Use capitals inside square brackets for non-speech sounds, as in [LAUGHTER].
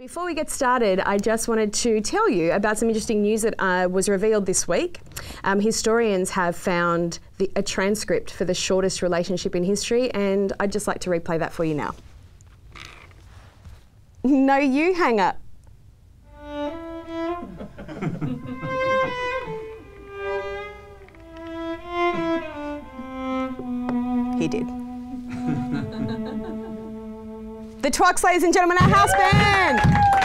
Before we get started, I just wanted to tell you about some interesting news that uh, was revealed this week. Um, historians have found the, a transcript for the shortest relationship in history, and I'd just like to replay that for you now. No, you hang up. [LAUGHS] he did. [LAUGHS] the Twoks, ladies and gentlemen, our house band.